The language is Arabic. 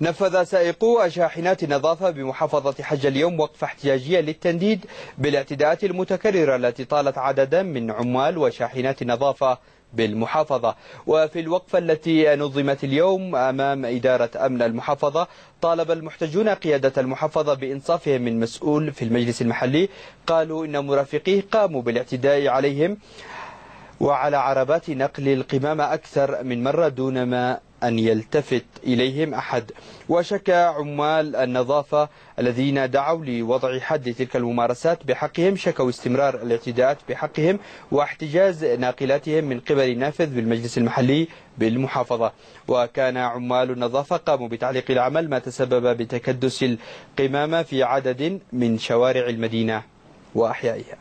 نفذ سائقو شاحنات النظافة بمحافظة حج اليوم وقفة احتجاجية للتنديد بالاعتداءات المتكررة التي طالت عددا من عمال وشاحنات النظافة بالمحافظة. وفي الوقفة التي نظمت اليوم أمام إدارة أمن المحافظة طالب المحتجون قيادة المحافظة بإنصافهم من مسؤول في المجلس المحلي قالوا إن مرافقيه قاموا بالاعتداء عليهم وعلى عربات نقل القمامة أكثر من مرة دون ما أن يلتفت إليهم أحد. وشكى عمال النظافة الذين دعوا لوضع حد تلك الممارسات بحقهم شكوا استمرار الاعتداءات بحقهم واحتجاز ناقلاتهم من قبل النافذ بالمجلس المحلي بالمحافظة. وكان عمال النظافة قاموا بتعليق العمل ما تسبب بتكدس القمامة في عدد من شوارع المدينة وأحيائها.